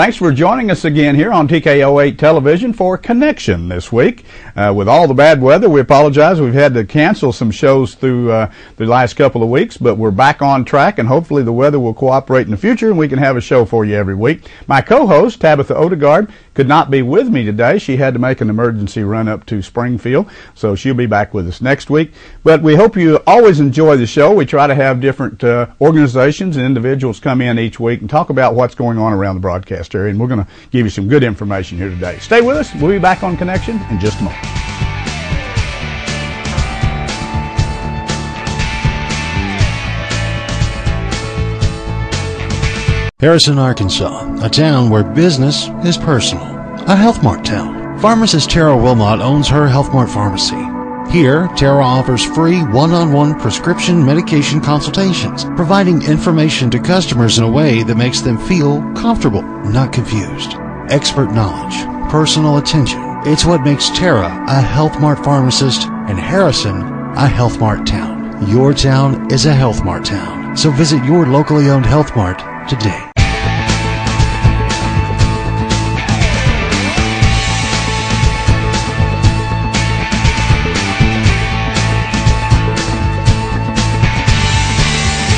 Thanks for joining us again here on TKO8 Television for Connection this week. Uh, with all the bad weather, we apologize. We've had to cancel some shows through uh, the last couple of weeks, but we're back on track, and hopefully the weather will cooperate in the future, and we can have a show for you every week. My co-host Tabitha Odegaard could not be with me today. She had to make an emergency run up to Springfield, so she'll be back with us next week. But we hope you always enjoy the show. We try to have different uh, organizations and individuals come in each week and talk about what's going on around the broadcast area, and we're going to give you some good information here today. Stay with us. We'll be back on Connection in just a moment. Harrison, Arkansas, a town where business is personal. A Health Mart town. Pharmacist Tara Wilmot owns her Health Mart pharmacy. Here, Tara offers free one-on-one prescription medication consultations, providing information to customers in a way that makes them feel comfortable, not confused. Expert knowledge, personal attention. It's what makes Tara a Health Mart pharmacist and Harrison a Health Mart town. Your town is a Health Mart town. So visit your locally owned Health Mart today.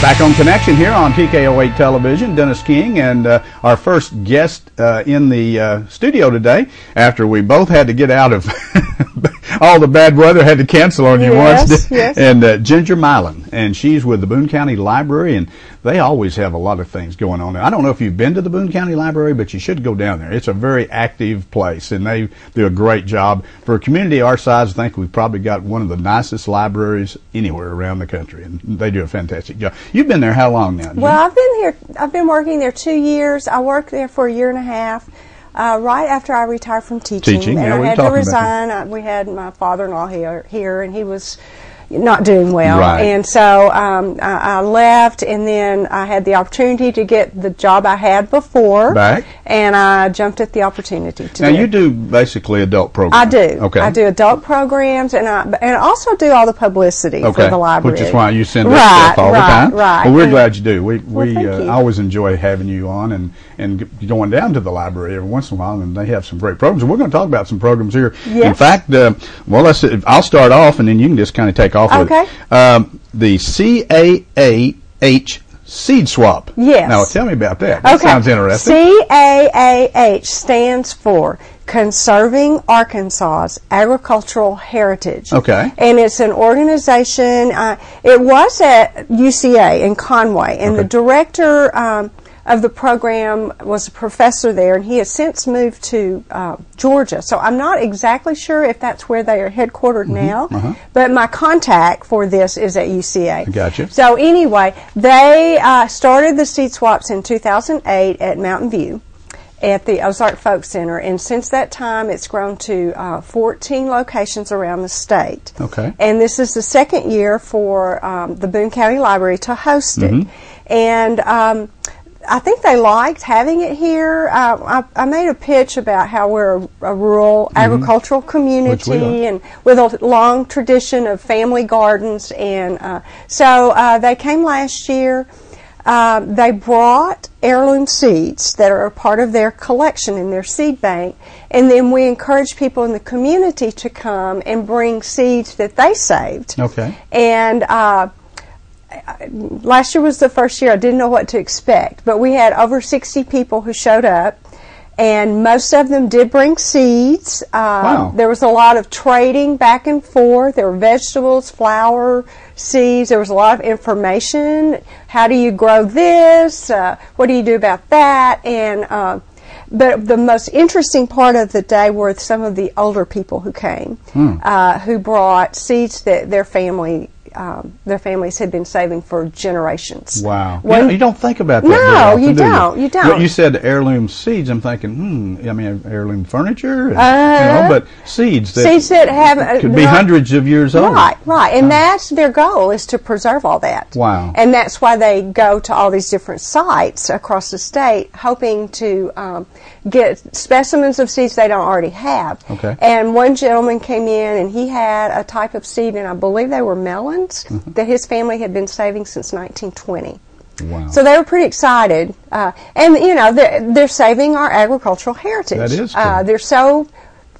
Back on Connection here on TKO8 Television, Dennis King, and uh, our first guest uh, in the uh, studio today, after we both had to get out of all the bad weather, had to cancel on you Yes, once, yes. and uh, Ginger Milan, and she's with the Boone County Library, and they always have a lot of things going on there. I don't know if you've been to the Boone County Library, but you should go down there. It's a very active place, and they do a great job. For a community our size, I think we've probably got one of the nicest libraries anywhere around the country, and they do a fantastic job. You've been there how long now? Well, I've been here. I've been working there two years. I worked there for a year and a half. Uh, right after I retired from teaching, Teaching, and yeah, I had to resign. I, we had my father-in-law here, here, and he was not doing well, Right. and so um, I, I left. And then I had the opportunity to get the job I had before, Back. and I jumped at the opportunity to now do you do basically adult programs. I do. Okay. I do adult programs, and I and I also do all the publicity Okay, for the library, which is why you send us right, stuff all right, the time. Right. Well, we're And- glad you do. We Well, we thank uh, always enjoy having you on and and going down to the library every once in a while, and they have some great programs. And we're going to talk about some programs here. In fact, uh, well, let's. I'll start off, and then you can just kind of take off with Okay. it. Um, the CAAH seed swap. Yes. Now tell me about that. That sounds interesting. CAAH stands for Conserving Arkansas's Agricultural Heritage. Okay. And it's an organization, uh, it was at UCA in Conway, and the director um, of the program was a professor there, and he has since moved to uh, Georgia. So I'm not exactly sure if that's where they are headquartered now, uh-huh. but my contact for this is at UCA. Gotcha. So anyway, they uh, started the seed swaps in 2008 at Mountain View at the Ozark Folk Center, and since that time, it's grown to uh, 14 locations around the state. Okay. And this is the second year for um, the Boone County Library to host it, Mm-hmm. and. Um, I think they liked having it here. Uh, I, I made a pitch about how we're a, a rural agricultural community Mm-hmm. We are. and with a long tradition of family gardens. And uh, so uh, they came last year. Um, they brought heirloom seeds that are a part of their collection in their seed bank, and then we encourage people in the community to come and bring seeds that they saved. Okay. And uh, last year was the first year I didn't know what to expect, but we had over 60 people who showed up, and most of them did bring seeds. Uh, Wow. There was a lot of trading back and forth. There were vegetables, flower, seeds. There was a lot of information. How do you grow this? Uh, what do you do about that? And uh, but the most interesting part of the day were some of the older people who came, Hmm. uh, who brought seeds that their family, um, their families had been saving for generations. Wow. You One- don't- you, don't think about that. No, often, you do don't, you But don't. you said heirloom seeds. I'm thinking, hmm. I mean, heirloom furniture. and, Uh, you know, but seeds that seeds that have uh, could be hundreds of years old. Right, right, and that's their goal is to preserve all that. Wow. And that's why they go to all these different sites across the state, hoping to um, get specimens of seeds they don't already have. Okay. And one gentleman came in and he had a type of seed, and I believe they were melons Mm-hmm. that his family had been saving since 1920. Wow. So they were pretty excited, uh, and you know they're, they're saving our agricultural heritage. That is Uh, there's so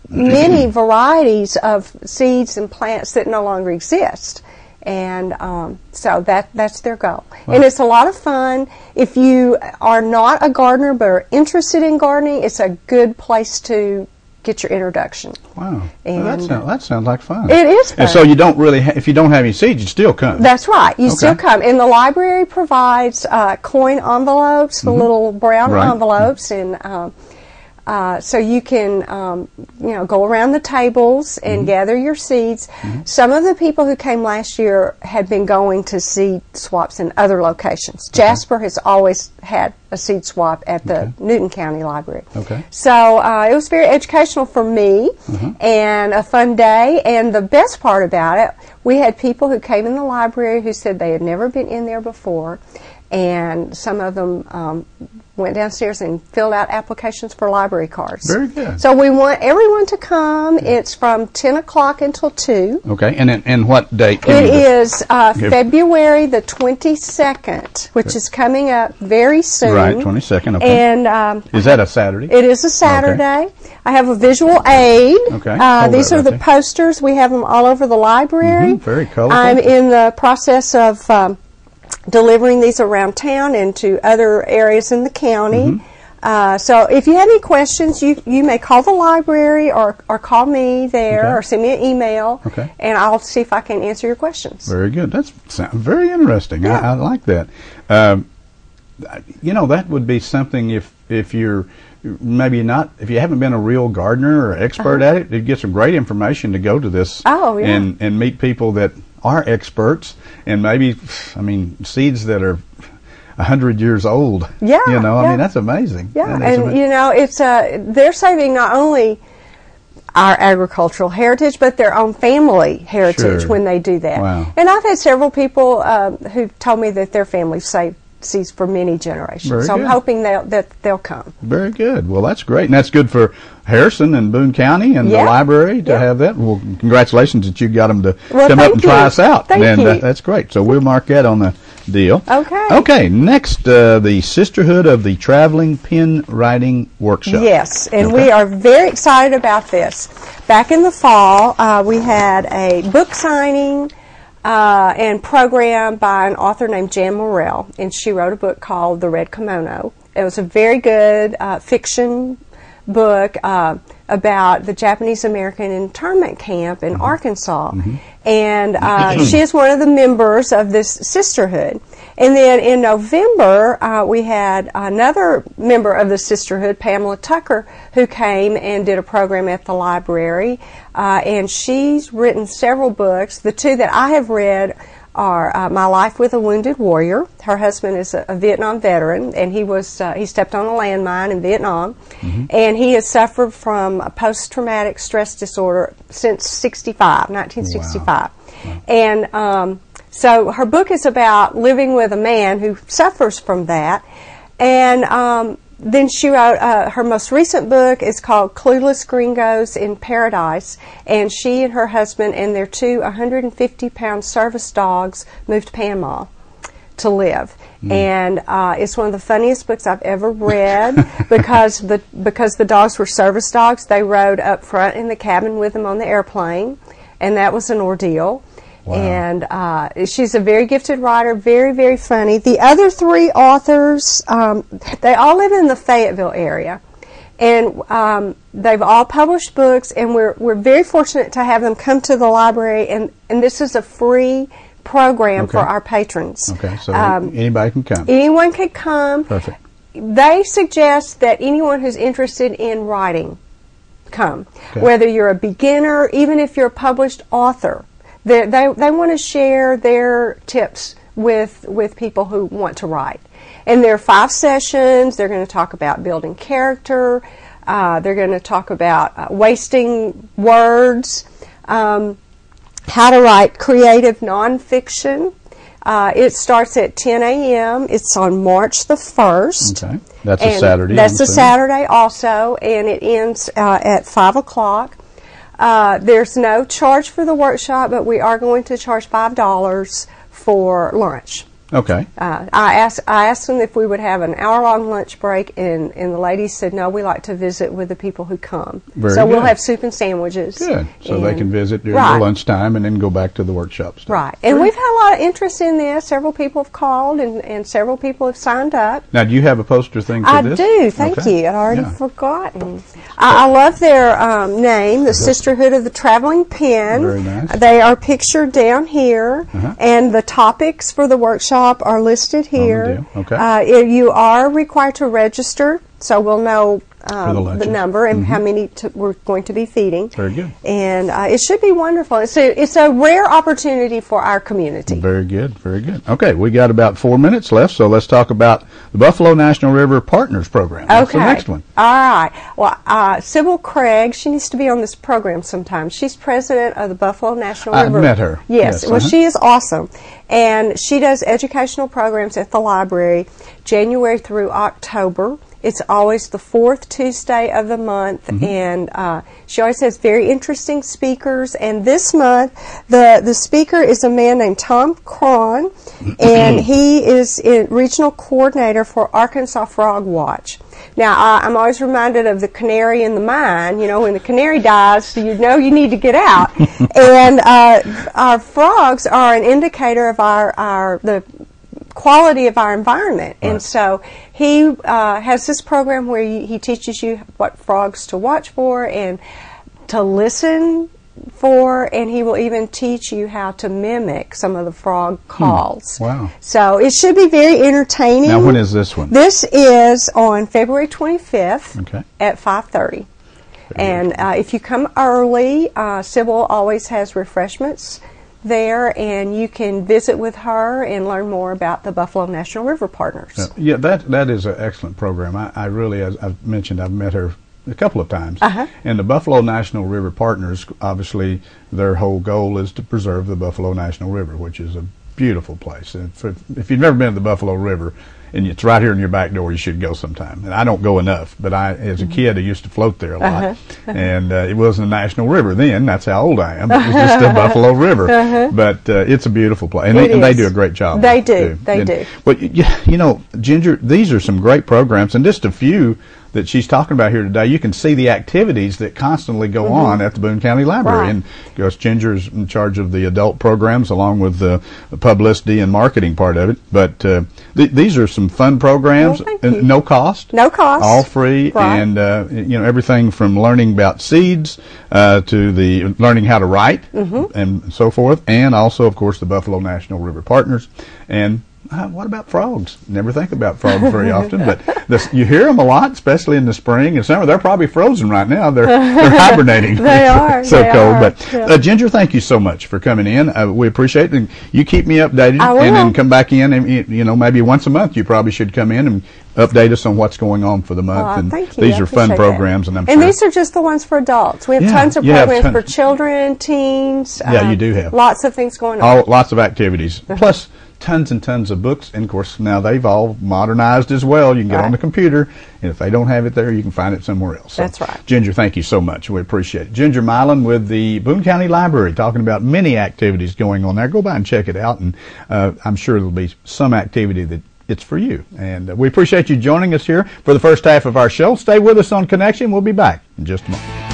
many varieties of seeds and plants that no longer exist, and um, so that that's their goal. And it's a lot of fun. If you are not a gardener but are interested in gardening, it's a good place to get your introduction. Wow. Well, that, And- sounds, that sounds like fun. It is And fun. so you don't really, ha- if you don't have any seeds, you still come. That's right. You still come, and the library provides uh, coin envelopes, the little brown Mm-hmm. Envelopes, and um, uh, so you can, um, you know, go around the tables and Mm-hmm. gather your seeds. Some of the people who came last year had been going to seed swaps in other locations. Jasper has always had a seed swap at the Okay. Newton County Library. Okay. So uh, it was very educational for me Mm-hmm. and a fun day. And the best part about it, we had people who came in the library who said they had never been in there before. And some of them um, went downstairs and filled out applications for library cards. Very good. So we want everyone to come. It's from 10 o'clock until 2. Okay. And and, what date? It you uh, February the 22nd, which is coming up very soon. Right, 22nd, okay. And um, Is that a Saturday? it is a Saturday. I have a visual aid. Okay. Uh, these are right the there. posters. We have them all over the library. Mhm, very colorful. I'm in the process of um, delivering these around town and to other areas in the county. Mm-hmm. Uh, so if you have any questions, you, you may call the library or, or call me there Okay. or send me an email, Okay. and I'll see if I can answer your questions. Very good. That's very interesting. Yeah. I, I like that. Um, you know, that would be something if if you're maybe not if you haven't been a real gardener or expert at it, you'd get some great information to go to this. Oh, yeah. And and meet people that are experts and maybe I mean seeds that are a hundred years old. Yeah, You know, I yeah. mean that's amazing. Yeah, and ama- you know, it's uh, they're saving not only our agricultural heritage, but their own family heritage Sure. when they do that. Wow. And I've had several people um, who've told me that their family saved seeds for many generations. Very so good. I'm hoping they'll, that they'll come. Very good. Well, that's great, and that's good for Harrison and Boone County and Yeah. the library to Yeah. have that. Well, congratulations that you got them to Well, come up and try us out. Thank and you. that- that's great. So we'll mark that on the deal. Okay. Okay. Next, uh, the Sisterhood of the Traveling Pen Writing Workshop. Yes, and Okay. we are very excited about this. Back in the fall, uh, we had a book signing uh, and programmed by an author named Jan Morrill, and she wrote a book called The Red Kimono. It was a very good uh, fiction book uh, about the Japanese American internment camp in Arkansas. And uh, she is one of the members of this sisterhood. And then in November, uh, we had another member of the sisterhood, Pamela Tucker, who came and did a program at the library. Uh, and she's written several books. The two that I have read are uh, My Life with a Wounded Warrior. Her husband is a, a Vietnam veteran, and he was uh, he stepped on a landmine in Vietnam, and he has suffered from a post-traumatic stress disorder since 65, 1965. And um, so her book is about living with a man who suffers from that, and um, then she wrote uh, her most recent book is called Clueless Gringos in Paradise, and she and her husband and their two 150 pound service dogs moved to Panama to live. And uh, it's one of the funniest books I've ever read because the because the dogs were service dogs. They rode up front in the cabin with them on the airplane, and that was an ordeal. Wow. And uh, she's a very gifted writer, very very funny. The other three authors, um, they all live in the Fayetteville area and um, they've all published books, and we're we're very fortunate to have them come to the library, and and this is a free program for our patrons. Okay. So Um, anybody can come. anyone can come. Perfect. They suggest that anyone who's interested in writing come, Okay. whether you're a beginner, even if you're a published author. They they they want to share their tips with with people who want to write. And there are five sessions. They're going to talk about building character. Uh, they're going to talk about uh, wasting words, um, how to write creative nonfiction. Uh, it starts at 10 a.m. It's on March the 1st. Okay. That's a Saturday, That's a. Saturday also, and it ends uh, at 5 o'clock. Uh, there's no charge for the workshop, but we are going to charge $5 for lunch. Okay. Uh, I asked I asked them if we would have an hour long lunch break, and, and the ladies said no. We like to visit with the people who come. Very so we'll have soup and sandwiches. Good. So they can visit during right. their lunchtime and then go back to the workshops. Right, and we've had a lot of interest in this. Several people have called, and, and several people have signed up. Now, do you have a poster thing for I this? do. Thank Okay. you. I'd already Yeah. forgotten. I, I love their um, name, the Sisterhood of the Traveling Pen. Very nice. They are pictured down here, Uh-huh. and the topics for the workshop are listed here. deal. Okay. Uh, you are required to register, so we'll know um, the the, number and how many we're going to be feeding. Mm-hmm. Very good. And uh, it should be wonderful. It's a, it's a rare opportunity for our community. Very good, very good. Okay, we got about four minutes left, so let's talk about the Buffalo National River Partners Program. That's okay. the next one. All right. Well, uh, Sybil Craig, she needs to be on this program sometime. She's president of the Buffalo National River. I met her. Yes. Yes, well, uh-huh. she is awesome. And she does educational programs at the library January through October. It's always the fourth Tuesday of the month, Mm-hmm. and uh, she always has very interesting speakers. And this month, the the speaker is a man named Tom Cron, and he is in, regional coordinator for Arkansas Frog Watch. Now, I I'm always reminded of the canary in the mine. You know, when the canary dies, you know you need to get out. and uh, our frogs are an indicator of our, our the quality of our environment. Right. And so he uh, has this program where he, he teaches you what frogs to watch for and to listen for, and he will even teach you how to mimic some of the frog calls. Hmm. Wow. So it should be very entertaining. Now, when is this one? This is on February 25th Okay. at 5:30. And uh, if you come early, uh, Sybil always has refreshments there, and you can visit with her and learn more about the Buffalo National River Partners. Uh, yeah, that that is an excellent program. I, I really, as I've mentioned, I've met her a couple of times. Uh-huh. And the Buffalo National River Partners, obviously, their whole goal is to preserve the Buffalo National River, which is a beautiful place. And if, if you've never been to the Buffalo River, and it's right here in your back door, you should go sometime. And I don't go enough, but I, as Mm-hmm. a kid, I used to float there a lot. Uh-huh. And uh, it wasn't a national river then. That's how old I am. It was just the Buffalo River. But uh, it's a beautiful place, and, Uh-huh. They, and they do a great job. They do. They And- do. well, you, you know, Ginger, these are some great programs, and just a few that she's talking about here today. You can see the activities that constantly go on at the Boone County Library, Mm-hmm. Right. and of course, Ginger's in charge of the adult programs along with the publicity and marketing part of it. But uh, th- these are some fun programs, Well, no cost, No cost. all free, Right. and uh, you know everything from learning about seeds uh, to the learning how to write Mm-hmm. and so forth, and also, of course, the Buffalo National River Partners. And uh, what about frogs? Never think about frogs very often, but this, you hear them a lot, especially in the spring and summer. They're probably frozen right now. They're they're hibernating. They are, so they cold. are, But yeah. uh, Ginger, thank you so much for coming in. Uh, we appreciate it. And you keep me updated, I and then come back in. And you know, maybe once a month, you probably should come in and update us on what's going on for the month. Aw, and thank you. these I are fun appreciate that. programs, and I'm and sure. these are just the ones for adults. We have Yeah, tons of programs for children, teens. Yeah, uh, you do have. lots of things going on. all lots of activities plus tons and tons of books and of course now they've all modernized as well. You can get on the computer and if they don't have it there you can find it somewhere else. So, That's right. ginger thank you so much. We appreciate it. Ginger milan with the boone county library talking about many activities going on there. Go by and check it out and uh, i'm sure there'll be some activity that it's for you. And uh, we appreciate you joining us here for the first half of our show. Stay with us on connection. We'll be back in just a moment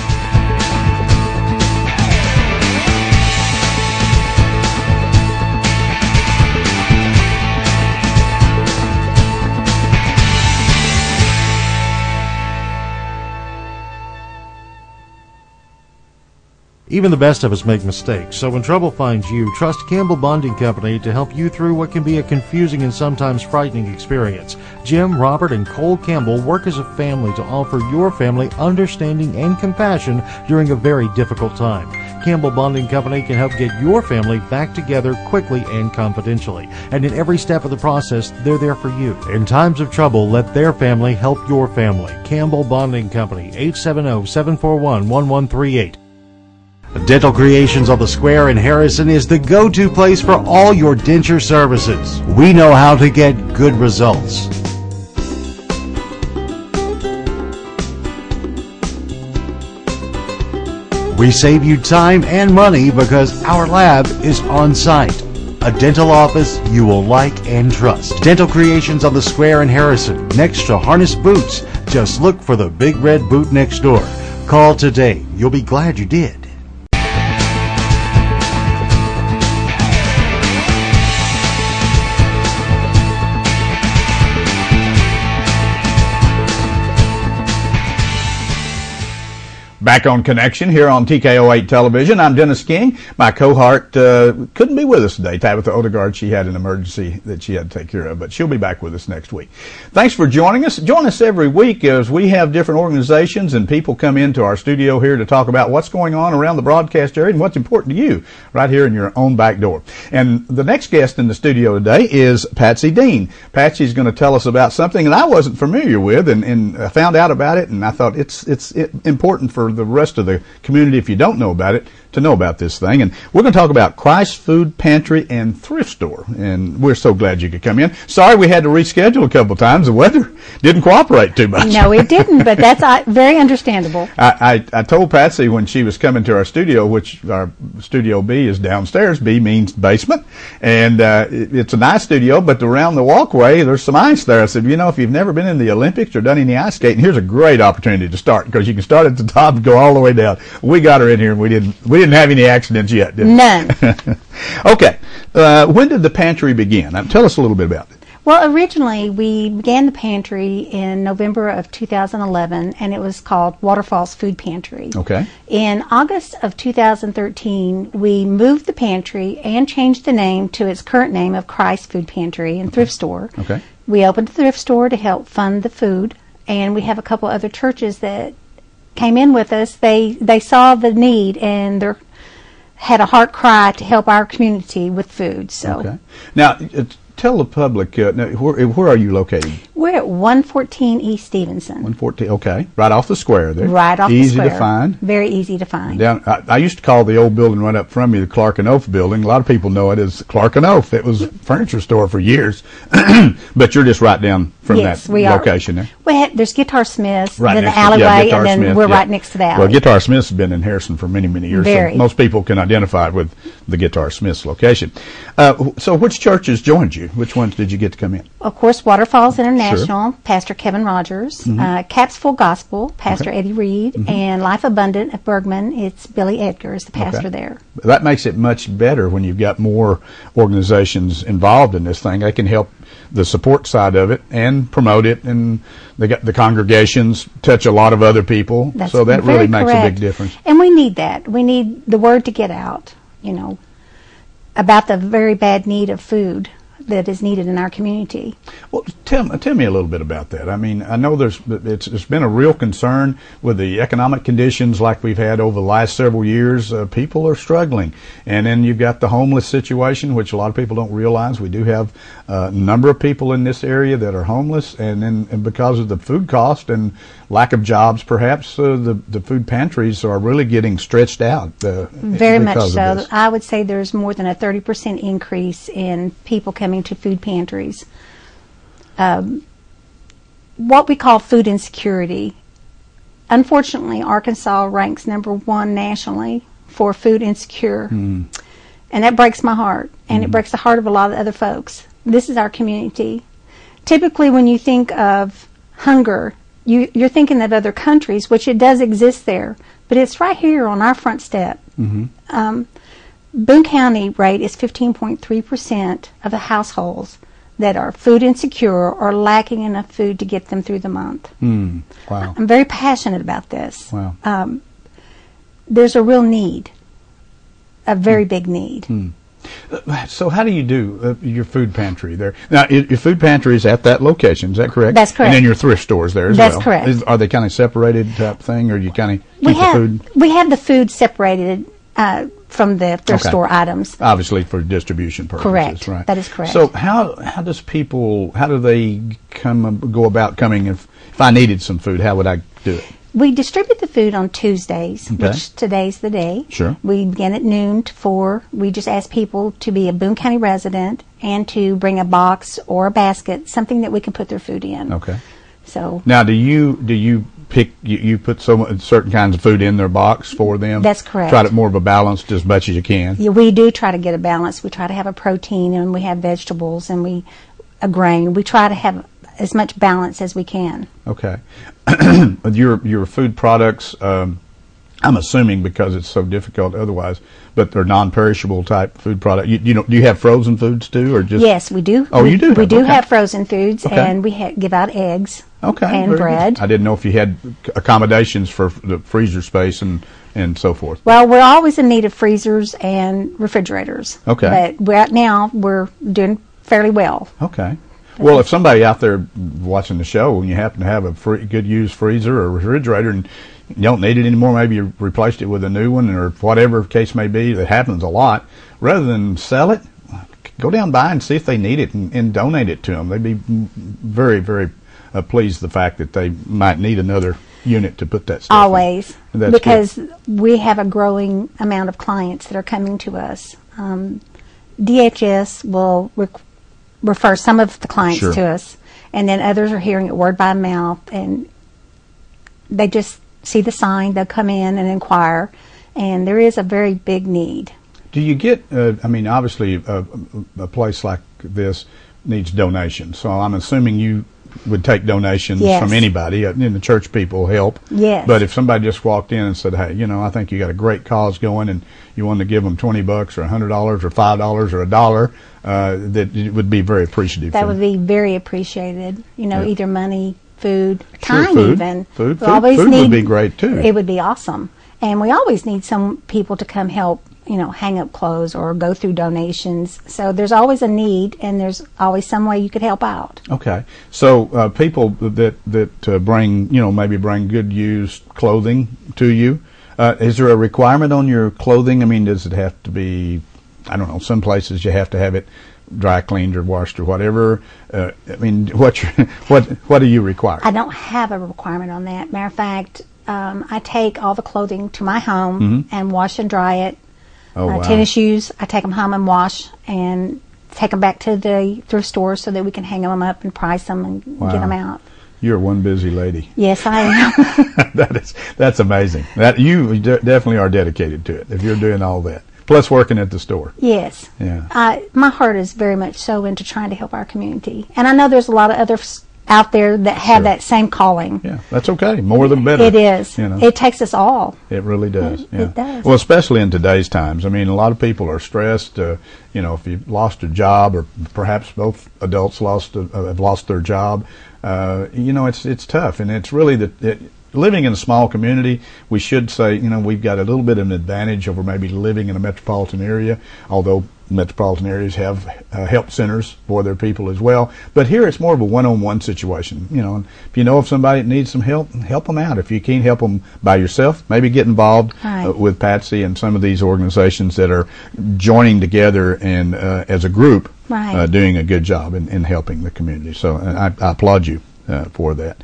Even the best of us make mistakes, so when trouble finds you, trust Campbell Bonding Company to help you through what can be a confusing and sometimes frightening experience. Jim, Robert, and Cole Campbell work as a family to offer your family understanding and compassion during a very difficult time. Campbell Bonding Company can help get your family back together quickly and confidentially. And in every step of the process, they're there for you. In times of trouble, let their family help your family. Campbell Bonding Company, 870-741-1138. Dental Creations on the Square in Harrison is the go-to place for all your denture services. We know how to get good results. We save you time and money because our lab is on site. A dental office you will like and trust. Dental Creations on the Square in Harrison, next to Harness Boots. Just look for the big red boot next door. Call today. You'll be glad you did. Back on Connection here on TKO8 Television. I'm Dennis King. My cohort uh, couldn't be with us today. Tabitha Odegaard, she had an emergency that she had to take care of, but she'll be back with us next week. Thanks for joining us. Join us every week as we have different organizations and people come into our studio here to talk about what's going on around the broadcast area and what's important to you right here in your own back door. And the next guest in the studio today is Patsy Dean. Patsy's going to tell us about something that I wasn't familiar with and, and found out about it and I thought it's, it's important for the rest of the community, if you don't know about it, to know about this thing. And we're going to talk about Christ Food Pantry and Thrift Store. And we're so glad you could come in. Sorry we had to reschedule a couple times. The weather didn't cooperate too much. No, it didn't, but that's uh, very understandable. I, I, I, told Patsy when she was coming to our studio, which our studio B is downstairs. B means basement. And uh, it, it's a nice studio, but around the walkway, there's some ice there. I said, you know, if you've never been in the Olympics or done any ice skating, here's a great opportunity to start because you can start at the top and go all the way down. We got her in here and we didn't, we didn't have any accidents yet, did we? None. okay. Uh, when did the pantry begin? Uh, tell us a little bit about it. Well, originally we began the pantry in November of 2011, and it was called Waterfalls Food Pantry. Okay. In August of 2013, we moved the pantry and changed the name to its current name of Christ Food Pantry and Thrift Store. Okay. We opened the thrift store to help fund the food, and we have a couple other churches that came in with us. They they saw the need and they had a heart cry to help our community with food. So okay. now tell the public uh, where, where are you located? We're at 114 East Stephenson. 114, okay, right off the square there. Right off easy the square. Easy to find. Very easy to find. Down, I, I, used to call the old building right up from me the Clark and Oath building. A lot of people know it as Clark and Oath. It was a furniture store for years, but you're just right down from yes, that we location are. there. We there's Guitar Smiths, right then the alleyway, yeah, and then Smith, we're yeah. right next to that. Well, Guitar Smiths has been in Harrison for many, many years. Very. So most people can identify with the Guitar Smiths location. Uh, so, which churches joined you? Which ones did you get to come in? Of course, Waterfalls International, Pastor Kevin Rogers, Mm-hmm. uh, Caps Full Gospel, Pastor Eddie Reed, and Life Abundant at Bergman. It's Billy Edgar is the pastor Okay. there. That makes it much better when you've got more organizations involved in this thing. They can help the support side of it and promote it, and they got the congregations touch a lot of other people. That's so that really makes a big difference. And we need that. We need the word to get out, you know, about the very bad need of food that is needed in our community. Well, tell, tell me a little bit about that. I mean, I know there's it's, it's been a real concern with the economic conditions like we've had over the last several years. Uh, people are struggling, and then you've got the homeless situation, which a lot of people don't realize. We do have a number of people in this area that are homeless, and then and because of the food cost and lack of jobs, perhaps uh, the the food pantries are really getting stretched out. Uh, Very much so. I would say there's more than a 30% increase in people coming to food pantries. Um, what we call food insecurity. Unfortunately, Arkansas ranks number one nationally for food insecure. Hmm. And that breaks my heart. And it breaks the heart of a lot of other folks. This is our community. Typically, when you think of hunger, you, you're thinking of other countries, which it does exist there, but it's right here on our front step. Um, Boone County rate is 15.3% of the households that are food insecure or lacking enough food to get them through the month. Hmm. Wow. I'm very passionate about this. Wow. Um, there's a real need, a very big need. So how do you do uh, your food pantry there? Now, i- your food pantry is at that location. Is that correct? That's correct. And then your thrift stores there as That's well. correct. Is- are they kind of separated type thing, or do you kind of keep We the have food we have the food separated uh, from the thrift Okay. store items. obviously for distribution purposes? Correct. Right. That is correct. So how how does people how do they come go about coming if if I needed some food? How would I do it? We distribute the food on Tuesdays, Okay. which today's the day. Sure. We begin at noon to four. We just ask people to be a Boone County resident and to bring a box or a basket, something that we can put their food in. Okay. So Now, do you do you pick you, you put so certain kinds of food in their box for them. That's correct. Try to more of a balance as much as you can. Yeah, we do try to get a balance. We try to have a protein and we have vegetables and we a grain. We try to have as much balance as we can. Okay. your your food products. Um, I'm assuming because it's so difficult otherwise, but they're non-perishable type food product. You, you know, do you have frozen foods too, or just? Yes, we do. Oh, we, you do We do okay. have frozen foods, Okay. and we ha- give out eggs. Okay. And very good. bread. I didn't know if you had accommodations for the freezer space and and so forth. Well, we're always in need of freezers and refrigerators. Okay. But right now we're doing fairly well. Okay. Well, if somebody out there watching the show and you happen to have a free, good used freezer or refrigerator and you don't need it anymore, maybe you replaced it with a new one or whatever case may be, that happens a lot. Rather than sell it, go down by and see if they need it and, and donate it to them. They'd be very, very uh, pleased the fact that they might need another unit to put that stuff in. Always. Because good. we have a growing amount of clients that are coming to us. Um, DHS will rec- refer some of the clients Sure. to us, and then others are hearing it word by mouth, and they just see the sign, they'll come in and inquire, and there is a very big need. Do you get? Uh, I mean, obviously, a, a place like this needs donations. So I'm assuming you would take donations Yes. from anybody. Uh, and the church people help. Yes. But if somebody just walked in and said, "Hey, you know, I think you got a great cause going, and you want to give them twenty bucks or a hundred dollars or five dollars or a dollar," uh, that it would be very appreciative. That would be very appreciated. You know, Yeah. either money, food, Sure, time, food. even. Food- We food- always food would be great, too. It would be awesome, and we always need some people to come help. You know, hang up clothes or go through donations. So there's always a need, and there's always some way you could help out. Okay, so uh, people that that uh, bring you know maybe bring good used clothing to you. Uh, is there a requirement on your clothing? I mean, does it have to be? I don't know. Some places you have to have it dry cleaned or washed or whatever. Uh, I mean, what what what do you require? I don't have a requirement on that. Matter of fact, um, I take all the clothing to my home and wash and dry it. Mm-hmm. oh uh, wow! Tennis shoes, I take them home and wash and take them back to the thrift store so that we can hang them up and price them and Wow. get them out. You're one busy lady. Yes, I am. that is that's amazing. That you de- definitely are dedicated to it if you're doing all that. Plus working at the store. yes. Yeah. Uh, my heart is very much so into trying to help our community. And I know there's a lot of others out there that have Sure. that same calling. Yeah, that's okay. More than better. It is. You know. It takes us all. It really does. It- yeah. it does. Well, especially in today's times. I mean, a lot of people are stressed. Uh, you know, if you've lost a job, or perhaps both adults lost uh, have lost their job. Uh, you know, it's it's tough, and it's really the. It, Living in a small community, we should say, you know, we've got a little bit of an advantage over maybe living in a metropolitan area, although metropolitan areas have uh, help centers for their people as well. But here it's more of a one-on-one situation. You know, if you know of somebody that needs some help, help them out. If you can't help them by yourself, maybe get involved Right. uh, with Patsy and some of these organizations that are joining together and uh, as a group Right. uh, doing a good job in, in helping the community. So I, I applaud you uh, for that.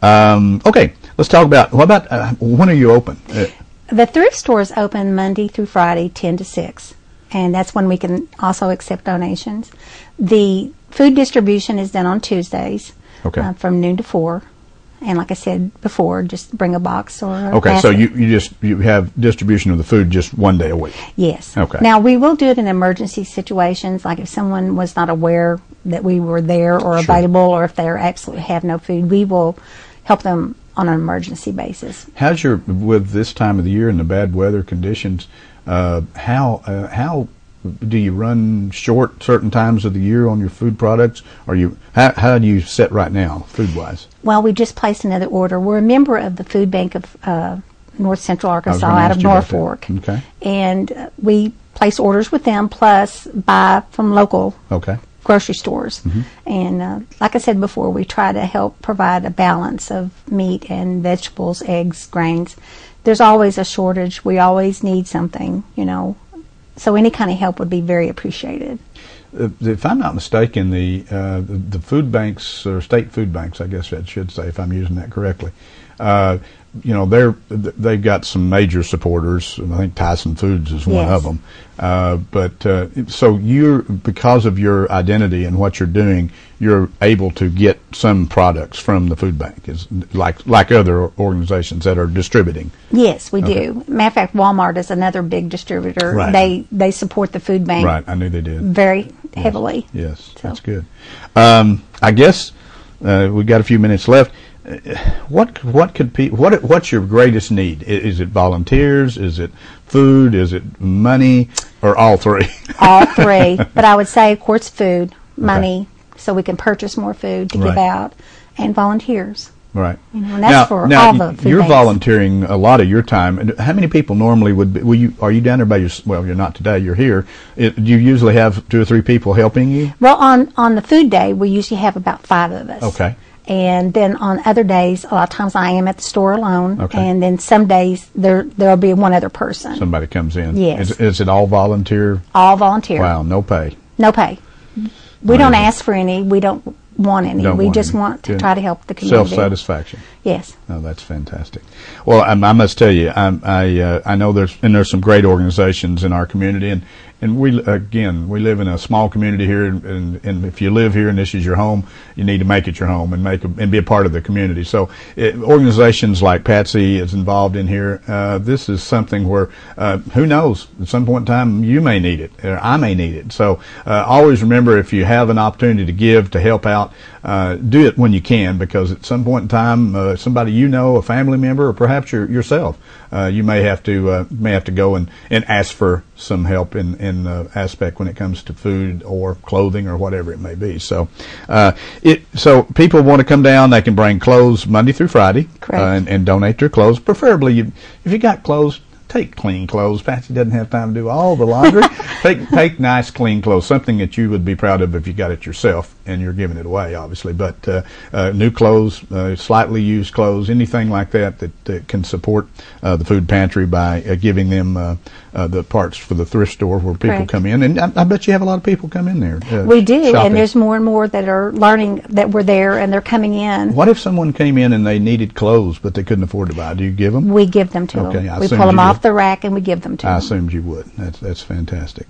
Um, okay, let's talk about what about uh, when are you open? Uh, The thrift store is open Monday through Friday, 10 to 6, and that's when we can also accept donations. The food distribution is done on Tuesdays Okay. uh, from noon to 4. And like I said before, just bring a box or a okay, so you, you just you have distribution of the food just one day a week. Yes. Okay. Now we will do it in emergency situations, like if someone was not aware that we were there or Sure. available, or if they absolutely have no food, we will help them on an emergency basis. How's your with this time of the year and the bad weather conditions? Uh, how uh, how do you run short certain times of the year on your food products? Are you how how do you set right now food wise? Well, we just placed another order. We're a member of the Food Bank of uh, North Central Arkansas out of you about that. Norfork. Okay. And uh, we place orders with them plus buy from local Okay. Grocery stores. Mm-hmm. And uh, like I said before, we try to help provide a balance of meat and vegetables, eggs, grains. There's always a shortage. We always need something, you know. So any kind of help would be very appreciated. Uh, if I'm not mistaken, the, uh, the the food banks or state food banks, I guess I should say, if I'm using that correctly, uh, you know, they're they've got some major supporters. I think Tyson Foods is one Yes. of them. Uh, but uh, so you're because of your identity and what you're doing, you're able to get some products from the food bank, is like like other organizations that are distributing. Yes, we do. Matter of fact, Walmart is another big distributor. Right. They they support the food bank Right, I knew they did. very heavily. Yes, So- that's good. Um, I guess uh, we got a few minutes left. What what could pe- what what's your greatest need? Is it volunteers? Is it food? Is it money? Or all three? All three, but I would say, of course, food, money, so we can purchase more food to give out, and volunteers. right. You know, and that's now, for now all the food you're banks. volunteering a lot of your time. And How many people normally would? Be, will you are you down there by your? Well, you're not today. You're here. It, do you usually have two or three people helping you? Well, on on the food day, we usually have about five of us. Okay. And then on other days, a lot of times I am at the store alone. Okay. And then some days there there'll be one other person. Somebody comes in. Yes. Is, is it all volunteer? all volunteer. Wow, no pay. No pay. We don't ask for any. We don't want any. Don't we want just any. want to Good. try to help the community. Self satisfaction. Yes. Oh, that's fantastic. Well, I, I must tell you, I I, uh, I know there's and there's some great organizations in our community, and and we again we live in a small community here, and, and, and if you live here and this is your home, you need to make it your home and make a, and be a part of the community. So, it, organizations like Patsy is involved in here. Uh, this is something where uh, who knows at some point in time you may need it, or I may need it. So, uh, always remember if you have an opportunity to give to help out, uh, do it when you can because at some point in time, uh, somebody you know, a family member, or perhaps your, yourself, uh, you may have to uh, may have to go and, and ask for some help in in uh, aspect when it comes to food or clothing or whatever it may be. So, uh, it so people want to come down, they can bring clothes Monday through Friday, uh, and, and donate their clothes. Preferably, you, if you got clothes. Take clean clothes. Patsy doesn't have time to do all the laundry. take take nice clean clothes, something that you would be proud of if you got it yourself, and you're giving it away, obviously. But uh, uh, new clothes, uh, slightly used clothes, anything like that that, that can support uh, the food pantry by uh, giving them uh, the parts for the thrift store where people Correct. come in. And I, I bet you have a lot of people come in there. Uh, We do, shopping. and there's more and more that are learning that we're there and they're coming in. What if someone came in and they needed clothes but they couldn't afford to buy? Do you give them? We give them to Okay, I them. We pull them off did. the rack and we give them to I them. assumed you would. That's that's fantastic.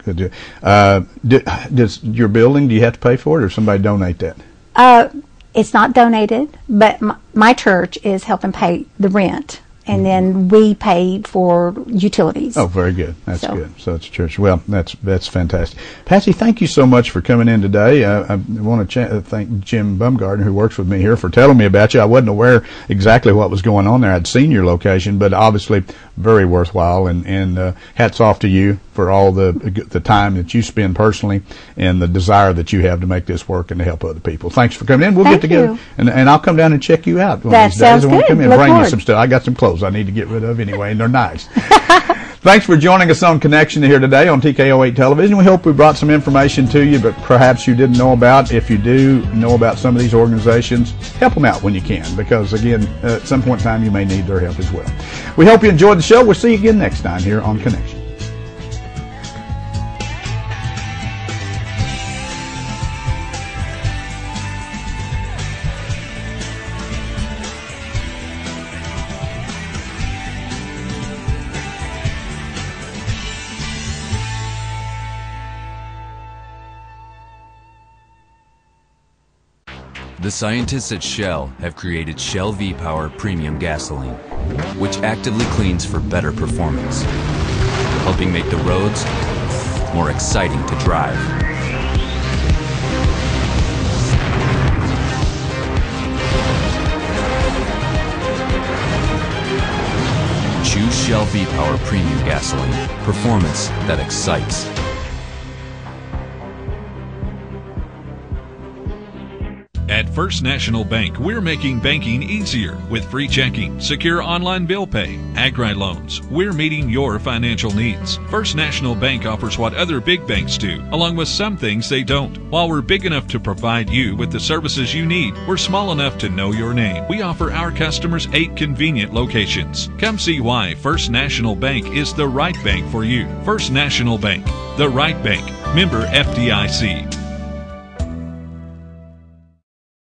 Uh, do, does your building? Do you have to pay for it, or somebody donate that? Uh, it's not donated, but my, my church is helping pay the rent, and then we pay for utilities. Oh, very good. That's So- good. So it's church. Well, that's that's fantastic. Patsy, thank you so much for coming in today. Uh, I want to ch- thank Jim Bumgarner, who works with me here, for telling me about you. I wasn't aware exactly what was going on there. I'd seen your location, but obviously very worthwhile. And and uh, hats off to you for all the the time that you spend personally and the desire that you have to make this work and to help other people. Thanks for coming in. We'll Thank get together, you. and and I'll come down and check you out one That of these sounds days. I want to good. come in Look bring you some stuff. I got some clothes I need to get rid of anyway, and they're nice. Thanks for joining us on Connection here today on TKO8 Television. We hope we brought some information to you, but perhaps you didn't know about. If you do know about some of these organizations, help them out when you can, because again, at some point in time, you may need their help as well. We hope you enjoyed the show. We'll see you again next time here on Connection. The scientists at Shell have created Shell V-Power Premium Gasoline, which actively cleans for better performance, helping make the roads more exciting to drive. Choose Shell V-Power Premium Gasoline, performance that excites. First National Bank, we're making banking easier with free checking, secure online bill pay, agri loans. We're meeting your financial needs. First National Bank offers what other big banks do, along with some things they don't. While we're big enough to provide you with the services you need, we're small enough to know your name. We offer our customers eight convenient locations. Come see why First National Bank is the right bank for you. First National Bank, the right bank. Member FDIC.